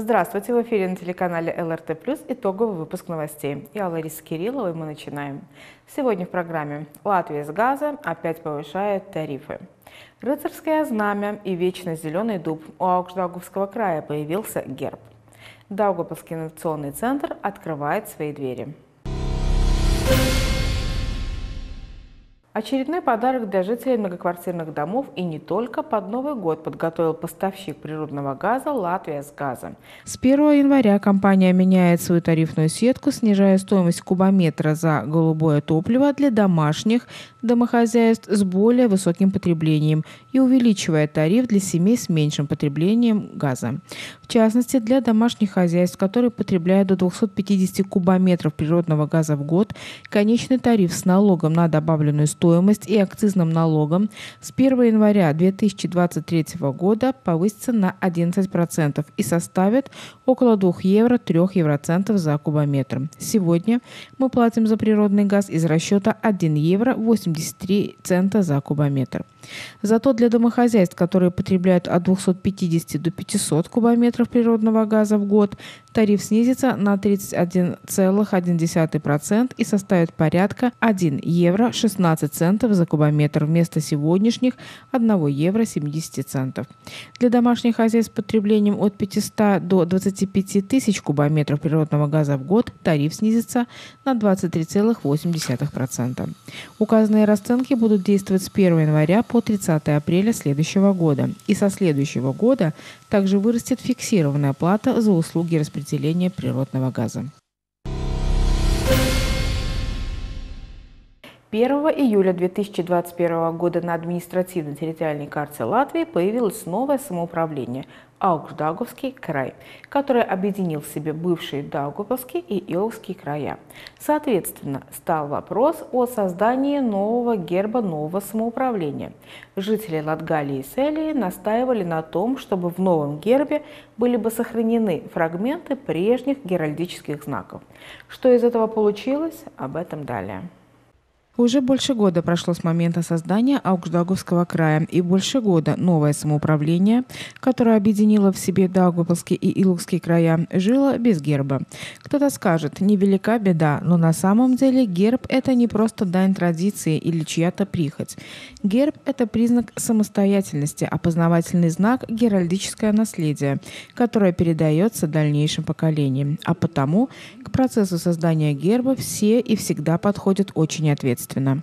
Здравствуйте, в эфире на телеканале ЛРТ+, итоговый выпуск новостей. Я Лариса Кириллова, и мы начинаем. Сегодня в программе «Латвия с газа опять повышает тарифы». Рыцарское знамя и вечно зеленый дуб. У Аукшдауговского края появился герб. Даугавпилский инновационный центр открывает свои двери. Очередной подарок для жителей многоквартирных домов и не только под Новый год подготовил поставщик природного газа «Латвия с газом». С 1 января компания меняет свою тарифную сетку, снижая стоимость кубометра за голубое топливо для домашних домохозяйств с более высоким потреблением и увеличивая тариф для семей с меньшим потреблением газа. В частности, для домашних хозяйств, которые потребляют до 250 кубометров природного газа в год, конечный тариф с налогом на добавленную стоимость и акцизным налогом с 1 января 2023 года повысится на 11% и составит около 2 евро 3 евроцентов за кубометр. Сегодня мы платим за природный газ из расчета 1 евро 83 цента за кубометр. Зато для домохозяйств, которые потребляют от 250 до 500 кубометров природного газа в год, тариф снизится на 31,1% и составит порядка 1 евро 16 центов за кубометр вместо сегодняшних 1 евро 70 центов. Для домашних хозяйств с потреблением от 500 до 25 тысяч кубометров природного газа в год тариф снизится на 23,8%. Указанные расценки будут действовать с 1 января по 30 апреля следующего года. И со следующего года также вырастет фиксированная плата за услуги распределения природного газа. 1 июля 2021 года на административно-территориальной карте Латвии появилось новое самоуправление Аугждаговский край, который объединил в себе бывшие Даугавпилский и Иловский края. Соответственно, стал вопрос о создании нового герба нового самоуправления. Жители Латгалии и Селии настаивали на том, чтобы в новом гербе были бы сохранены фрагменты прежних геральдических знаков. Что из этого получилось, об этом далее. Уже больше года прошло с момента создания Аугждаговского края, и больше года новое самоуправление, которое объединило в себе Даугавпилский и Илукский края, жило без герба. Кто-то скажет, невелика беда, но на самом деле герб – это не просто дань традиции или чья-то прихоть. Герб – это признак самостоятельности, опознавательный знак – геральдическое наследие, которое передается дальнейшим поколениям. А потому к процессу создания герба все и всегда подходят очень ответственно естественно.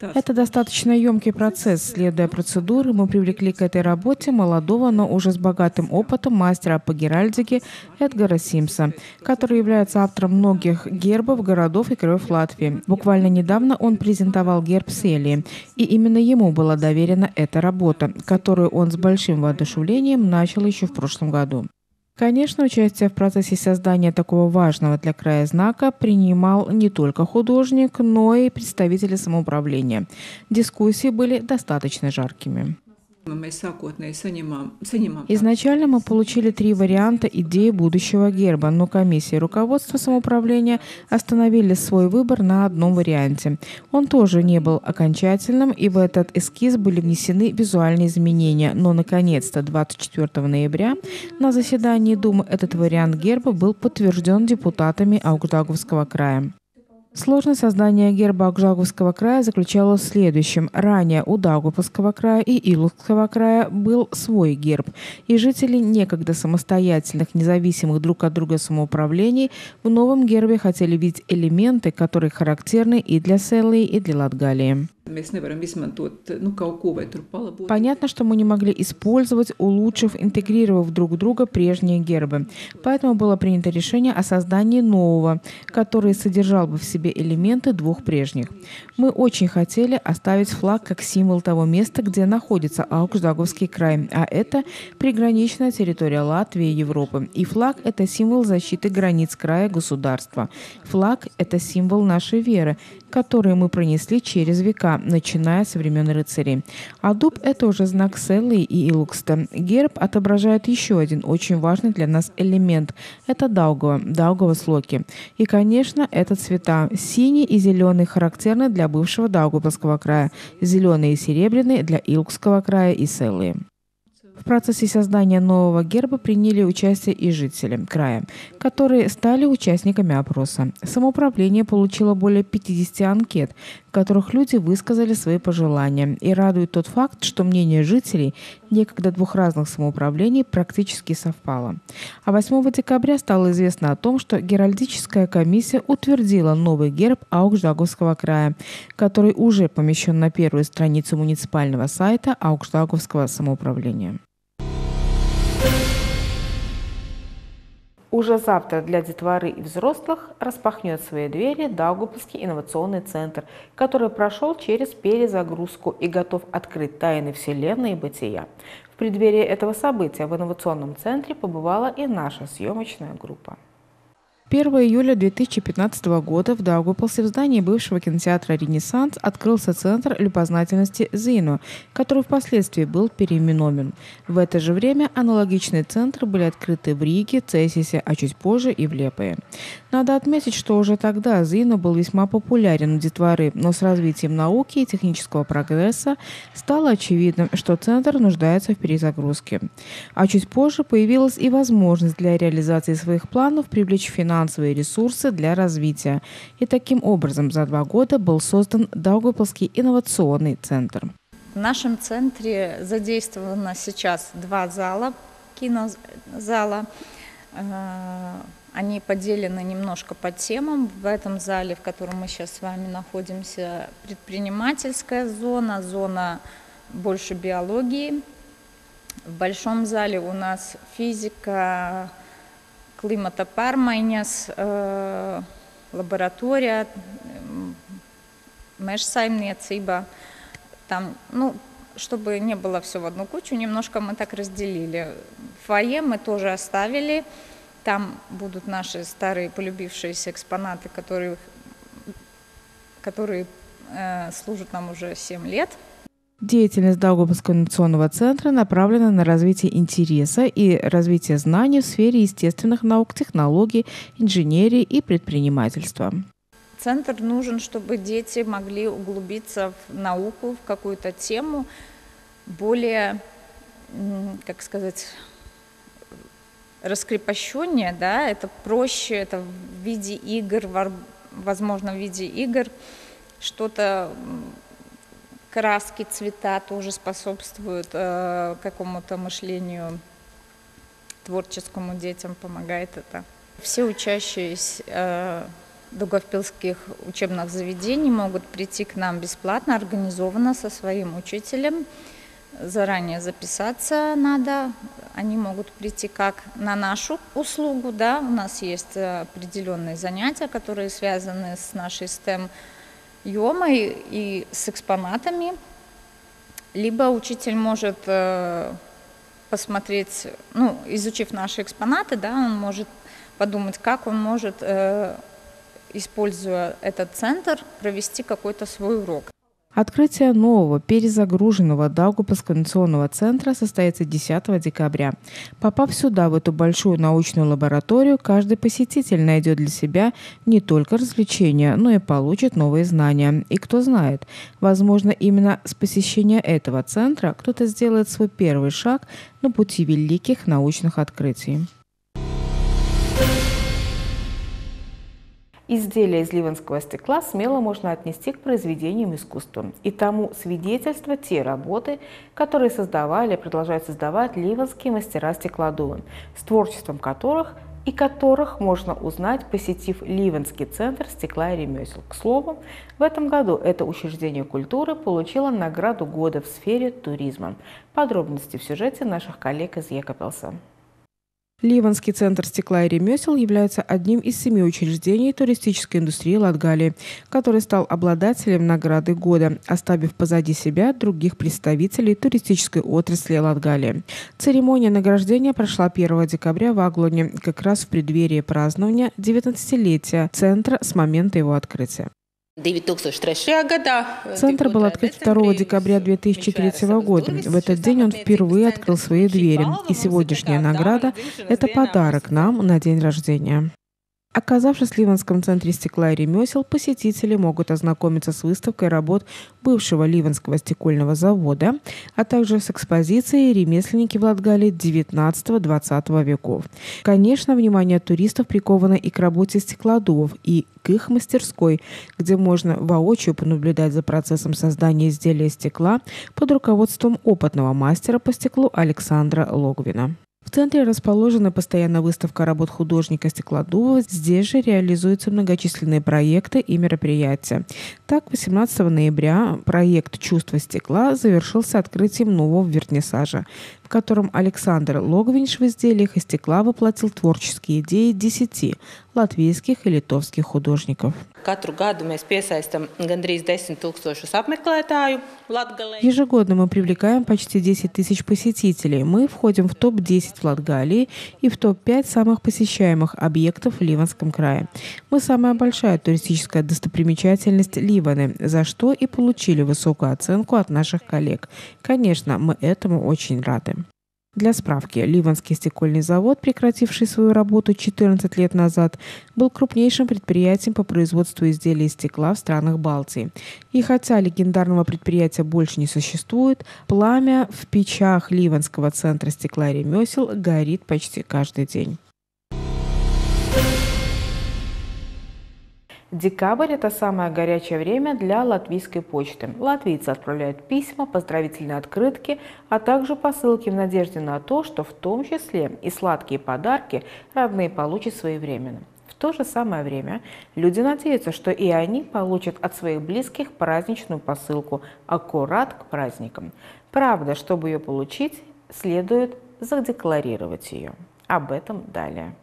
Это достаточно емкий процесс. Следуя процедуре, мы привлекли к этой работе молодого, но уже с богатым опытом мастера по геральдике Эдгара Симса, который является автором многих гербов городов и краев Латвии. Буквально недавно он презентовал герб Селии, и именно ему была доверена эта работа, которую он с большим воодушевлением начал еще в прошлом году. Конечно, участие в процессе создания такого важного для края знака принимал не только художник, но и представители самоуправления. Дискуссии были достаточно жаркими. Изначально мы получили три варианта идеи будущего герба, но комиссия руководства самоуправления остановили свой выбор на одном варианте. Он тоже не был окончательным, и в этот эскиз были внесены визуальные изменения. Но, наконец-то, 24 ноября на заседании Думы этот вариант герба был подтвержден депутатами Аугдаговского края. Сложность создания герба Акжаговского края заключалась в следующем. Ранее у Даугавпилского края и Илухского края был свой герб, и жители некогда самостоятельных, независимых друг от друга самоуправлений в новом гербе хотели видеть элементы, которые характерны и для Селлии, и для Латгалии. Понятно, что мы не могли использовать, улучшив, интегрировав друг друга прежние гербы. Поэтому было принято решение о создании нового, который содержал бы в себе элементы двух прежних. Мы очень хотели оставить флаг как символ того места, где находится Аукшдаговский край, а это приграничная территория Латвии и Европы. И флаг — это символ защиты границ края государства. Флаг — это символ нашей веры, которые мы пронесли через века, начиная со времен рыцарей. А дуб – это уже знак Селлы и Илукста. Герб отображает еще один очень важный для нас элемент – это Даугава, Даугава Слоки. И, конечно, это цвета. Синий и зеленый характерны для бывшего Даугавского края, зеленый и серебряный для Илукского края и Селлы. В процессе создания нового герба приняли участие и жители края, которые стали участниками опроса. Самоуправление получило более 50 анкет, в которых люди высказали свои пожелания. И радует тот факт, что мнение жителей некогда двух разных самоуправлений практически совпало. А 8 декабря стало известно о том, что Геральдическая комиссия утвердила новый герб Аукждаговского края, который уже помещен на первую страницу муниципального сайта Аукждаговского самоуправления. Уже завтра для детворы и взрослых распахнет свои двери Даугавпилский инновационный центр, который прошел через перезагрузку и готов открыть тайны Вселенной и бытия. В преддверии этого события в инновационном центре побывала и наша съемочная группа. 1 июля 2015 года в Даугавпилсе в здании бывшего кинотеатра «Ренессанс» открылся Центр любознательности «Зину», который впоследствии был переименован. В это же время аналогичные центры были открыты в Риге, Цессисе, а чуть позже и в Лепое. Надо отметить, что уже тогда «Зину» был весьма популярен у детворы, но с развитием науки и технического прогресса стало очевидным, что Центр нуждается в перезагрузке. А чуть позже появилась и возможность для реализации своих планов привлечь финансовые финансовые ресурсы для развития. И таким образом за два года был создан Даугавпилский инновационный центр. В нашем центре задействовано сейчас два зала, кинозала. Э, они поделены немножко по темам. В этом зале, в котором мы сейчас с вами находимся, предпринимательская зона, зона больше биологии. В большом зале у нас физика, klimata pārmaiņas, лаборатория, meža saimniecība. Там, ну, чтобы не было все в одну кучу, немножко мы так разделили. Фойе мы тоже оставили. Там будут наши старые полюбившиеся экспонаты, которые, которые э, служат нам уже 7 лет. Деятельность Даугавпилского инновационного центра направлена на развитие интереса и развитие знаний в сфере естественных наук, технологий, инженерии и предпринимательства. Центр нужен, чтобы дети могли углубиться в науку, в какую-то тему более, как сказать, раскрепощеннее, да, это проще, это в виде игр, возможно, в виде игр, что-то краски, цвета тоже способствуют э, какому-то мышлению творческому детям, помогает это. Все учащиеся э, Дуговпилских учебных заведений могут прийти к нам бесплатно, организованно со своим учителем. Заранее записаться надо. Они могут прийти как на нашу услугу, да, у нас есть определенные занятия, которые связаны с нашей STEM Йомой и с экспонатами, либо учитель может э, посмотреть, ну, изучив наши экспонаты, да, он может подумать, как он может, э, используя этот центр, провести какой-то свой урок. Открытие нового перезагруженного Даугавпилского инновационного центра состоится 10 декабря. Попав сюда, в эту большую научную лабораторию, каждый посетитель найдет для себя не только развлечения, но и получит новые знания. И кто знает, возможно, именно с посещения этого центра кто-то сделает свой первый шаг на пути великих научных открытий. Изделия из ливанского стекла смело можно отнести к произведениям искусства. И тому свидетельство те работы, которые создавали и продолжают создавать ливанские мастера стеклодувы, с творчеством которых и которых можно узнать, посетив Ливанский центр стекла и ремесел. К слову, в этом году это учреждение культуры получило награду года в сфере туризма. Подробности в сюжете наших коллег из Екапелса. Ливанский центр стекла и ремесел является одним из семи учреждений туристической индустрии Латгалии, который стал обладателем награды года, оставив позади себя других представителей туристической отрасли Латгалии. Церемония награждения прошла 1 декабря в Аглоне, как раз в преддверии празднования 19-летия центра с момента его открытия. Центр был открыт 2 декабря 2003 года. В этот день он впервые открыл свои двери. И сегодняшняя награда – это подарок нам на день рождения. Оказавшись в Ливанском центре стекла и ремесел, посетители могут ознакомиться с выставкой работ бывшего Ливанского стекольного завода, а также с экспозицией «Ремесленники в Латгалии XIX-XX веков». Конечно, внимание туристов приковано и к работе стеклодувов, и к их мастерской, где можно воочию понаблюдать за процессом создания изделия стекла под руководством опытного мастера по стеклу Александра Логвина. В центре расположена постоянная выставка работ художника Стеклодува. Здесь же реализуются многочисленные проекты и мероприятия. Так, 18 ноября проект «Чувство стекла» завершился открытием нового вернисажа котором Александр Логвинш в изделиях из стекла воплотил творческие идеи десяти латвийских и литовских художников. Ежегодно мы привлекаем почти 10 тысяч посетителей. Мы входим в топ-10 в Латгалии и в топ-5 самых посещаемых объектов в Ливанском крае. Мы самая большая туристическая достопримечательность Ливаны, за что и получили высокую оценку от наших коллег. Конечно, мы этому очень рады. Для справки, Ливанский стекольный завод, прекративший свою работу 14 лет назад, был крупнейшим предприятием по производству изделий из стекла в странах Балтии. И хотя легендарного предприятия больше не существует, пламя в печах Ливанского центра стекла и ремесел горит почти каждый день. Декабрь – это самое горячее время для латвийской почты. Латвийцы отправляют письма, поздравительные открытки, а также посылки в надежде на то, что в том числе и сладкие подарки родные получат своевременно. В то же самое время люди надеются, что и они получат от своих близких праздничную посылку аккурат к праздникам. Правда, чтобы ее получить, следует задекларировать ее. Об этом далее.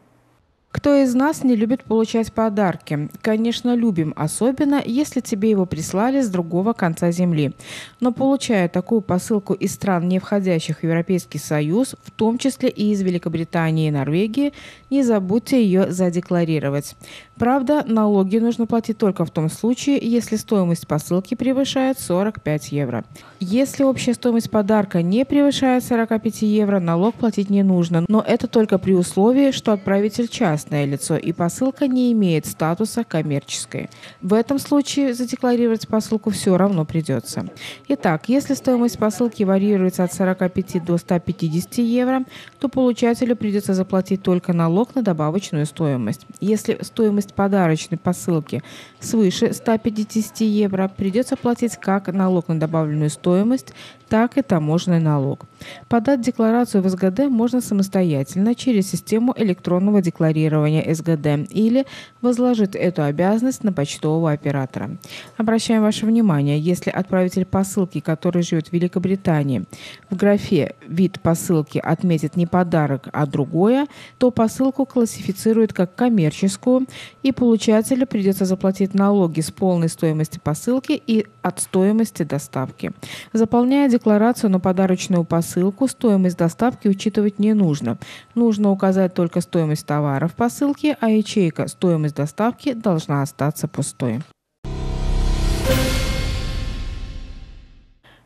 Кто из нас не любит получать подарки? Конечно, любим, особенно если тебе его прислали с другого конца земли. Но получая такую посылку из стран, не входящих в Европейский Союз, в том числе и из Великобритании и Норвегии, не забудьте ее задекларировать. Правда, налоги нужно платить только в том случае, если стоимость посылки превышает 45 евро. Если общая стоимость подарка не превышает 45 евро, налог платить не нужно, но это только при условии, что отправитель частное лицо и посылка не имеет статуса коммерческой. В этом случае задекларировать посылку все равно придется. Итак, если стоимость посылки варьируется от 45 до 150 евро, то получателю придется заплатить только налог на добавочную стоимость. Если стоимость стоимость подарочной посылки свыше 150 евро, придется платить как налог на добавленную стоимость, так и таможенный налог. Подать декларацию в СГД можно самостоятельно через систему электронного декларирования СГД или возложить эту обязанность на почтового оператора. Обращаем ваше внимание, если отправитель посылки, который живет в Великобритании, в графе «Вид посылки» отметит не подарок, а другое, то посылку классифицируют как коммерческую, и получателю придется заплатить налоги с полной стоимости посылки и от стоимости доставки. Заполняя декларацию, на подарочную посылку стоимость доставки учитывать не нужно. Нужно указать только стоимость товара в посылке, а ячейка «Стоимость доставки» должна остаться пустой.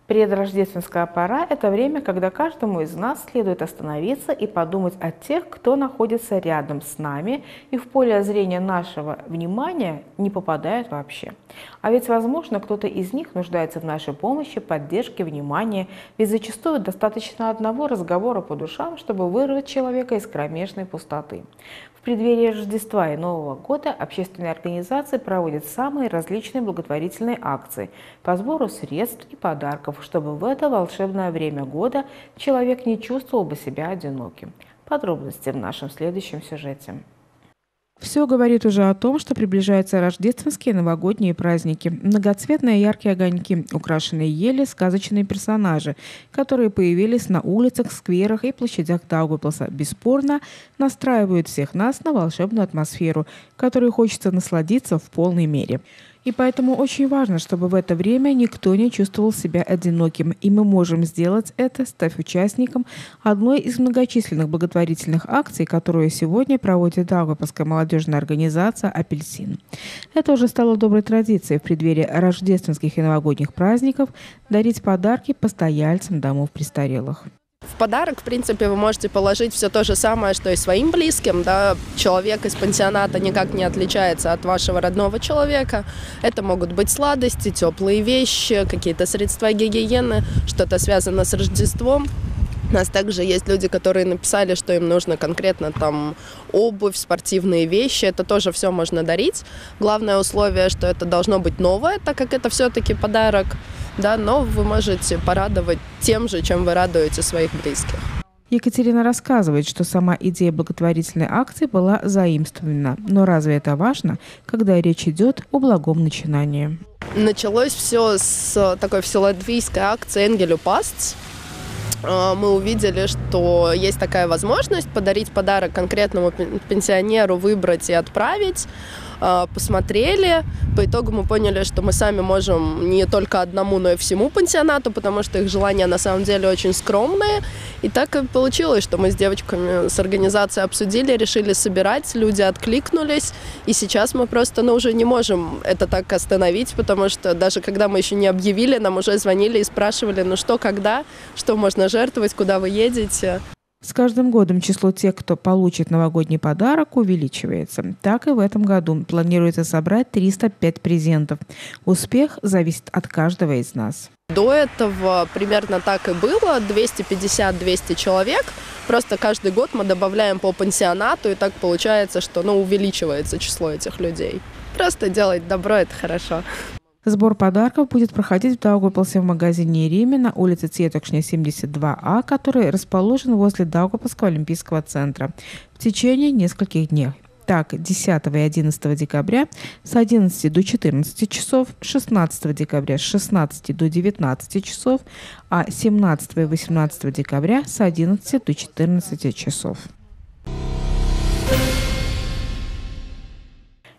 Предрождественская пора – это время, когда каждому из нас следует остановиться и подумать о тех, кто находится рядом с нами и в поле зрения нашего внимания не попадает вообще. А ведь, возможно, кто-то из них нуждается в нашей помощи, поддержке, внимании, ведь зачастую достаточно одного разговора по душам, чтобы вырвать человека из кромешной пустоты преддверии Рождества и Нового года общественные организации проводят самые различные благотворительные акции по сбору средств и подарков, чтобы в это волшебное время года человек не чувствовал бы себя одиноким. Подробности в нашем следующем сюжете. Все говорит уже о том, что приближаются рождественские новогодние праздники. Многоцветные яркие огоньки, украшенные ели, сказочные персонажи, которые появились на улицах, скверах и площадях Даугавпилса, бесспорно настраивают всех нас на волшебную атмосферу, которой хочется насладиться в полной мере. И поэтому очень важно, чтобы в это время никто не чувствовал себя одиноким. И мы можем сделать это, став участником одной из многочисленных благотворительных акций, которую сегодня проводит Даугавпилская молодежная организация «Апельсин». Это уже стало доброй традицией в преддверии рождественских и новогодних праздников дарить подарки постояльцам домов престарелых. В подарок, в принципе, вы можете положить все то же самое, что и своим близким. Да? Человек из пансионата никак не отличается от вашего родного человека. Это могут быть сладости, теплые вещи, какие-то средства гигиены, что-то связано с Рождеством. У нас также есть люди, которые написали, что им нужно конкретно там обувь, спортивные вещи. Это тоже все можно дарить. Главное условие, что это должно быть новое, так как это все-таки подарок. Да, но вы можете порадовать тем же, чем вы радуете своих близких. Екатерина рассказывает, что сама идея благотворительной акции была заимствована. Но разве это важно, когда речь идет о благом начинании? Началось все с такой вселатвийской акции «Энгелю Пастс», а, мы увидели, что есть такая возможность подарить подарок конкретному пенсионеру, выбрать и отправить. А, посмотрели. По итогу мы поняли, что мы сами можем не только одному, но и всему пансионату, потому что их желания на самом деле очень скромные. И так и получилось, что мы с девочками с организацией обсудили, решили собирать, люди откликнулись. И сейчас мы просто ну, уже не можем это так остановить, потому что даже когда мы еще не объявили, нам уже звонили и спрашивали, ну что, когда, что можно жертвовать, куда вы едете. С каждым годом число тех, кто получит новогодний подарок, увеличивается. Так и в этом году планируется собрать 305 презентов. Успех зависит от каждого из нас. До этого примерно так и было, 250-200 человек. Просто каждый год мы добавляем по пансионату, и так получается, что ну, увеличивается число этих людей. Просто делать добро – это хорошо. Сбор подарков будет проходить в Даугавпилсе в магазине Риме на улице Цветокшня, 72А, который расположен возле Даугавпилского олимпийского центра в течение нескольких дней. Так, 10 и 11 декабря с 11 до 14 часов, 16 декабря с 16 до 19 часов, а 17 и 18 декабря с 11 до 14 часов.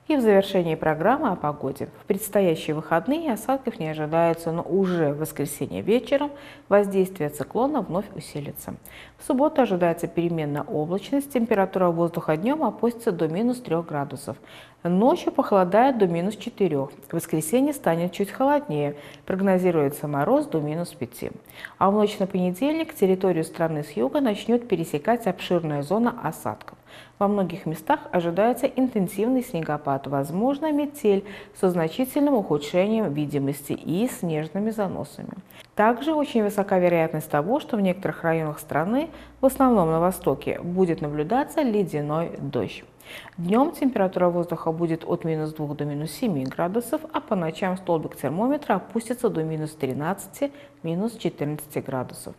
И в завершении программы о погоде. В предстоящие выходные осадков не ожидается, но уже в воскресенье вечером воздействие циклона вновь усилится. В субботу ожидается переменная облачность, температура воздуха днем опустится до минус 3 градусов. Ночью похолодает до минус 4. В воскресенье станет чуть холоднее, прогнозируется мороз до минус 5. А в ночь на понедельник территорию страны с юга начнет пересекать обширная зона осадков. Во многих местах ожидается интенсивный снегопад, возможно метель со значительным ухудшением видимости и снежными заносами. Также очень высока вероятность того, что в некоторых районах страны, в основном на востоке, будет наблюдаться ледяной дождь. Днем температура воздуха будет от минус 2 до минус 7 градусов, а по ночам столбик термометра опустится до минус 13, минус 14 градусов.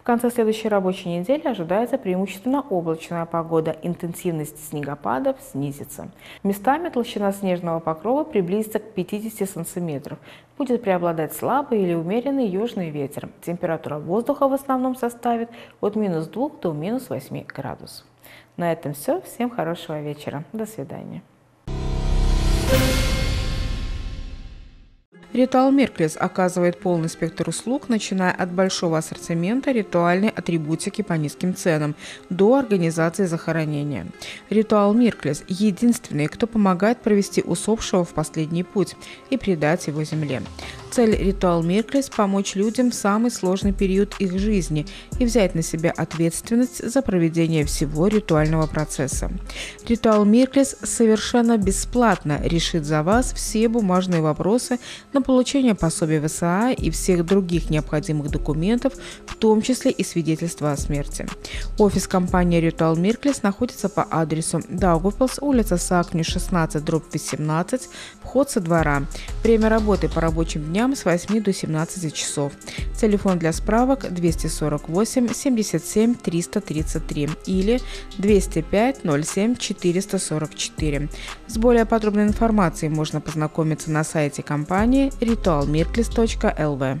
В конце следующей рабочей недели ожидается преимущественно облачная погода, интенсивность снегопадов снизится. Местами толщина снежного покрова приблизится к 50 сантиметров. Будет преобладать слабый или умеренный южный ветер. Температура воздуха в основном составит от минус 2 до минус 8 градусов. На этом все. Всем хорошего вечера. До свидания. Ритуал Мерклис оказывает полный спектр услуг, начиная от большого ассортимента ритуальной атрибутики по низким ценам до организации захоронения. Ритуал Мерклис – единственный, кто помогает провести усопшего в последний путь и предать его земле. Цель ритуал Мерклис – помочь людям в самый сложный период их жизни и взять на себя ответственность за проведение всего ритуального процесса. Ритуал Мерклис совершенно бесплатно решит за вас все бумажные вопросы на получение пособия ВСА и всех других необходимых документов, в том числе и свидетельства о смерти. Офис компании Ритуал Мерклис находится по адресу Даугавпилс, улица Сакню, 16, дробь 18, вход со двора. Время работы по рабочим дням с 8 до 17 часов. Телефон для справок 248 77 333 или 205 07 444. С более подробной информацией можно познакомиться на сайте компании ritualmirklis.lv.